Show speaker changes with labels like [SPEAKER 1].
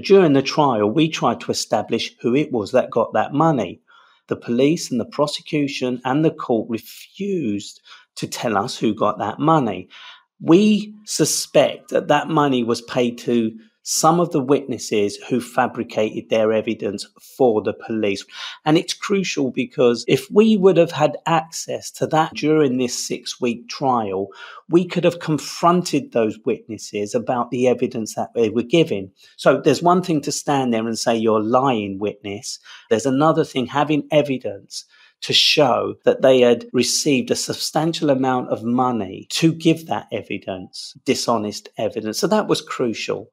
[SPEAKER 1] But during the trial, we tried to establish who it was that got that money. The police and the prosecution and the court refused to tell us who got that money. We suspect that that money was paid to some of the witnesses who fabricated their evidence for the police. And it's crucial because if we would have had access to that during this six week trial, we could have confronted those witnesses about the evidence that they were giving. So there's one thing to stand there and say you're lying witness. There's another thing having evidence to show that they had received a substantial amount of money to give that evidence, dishonest evidence. So that was crucial.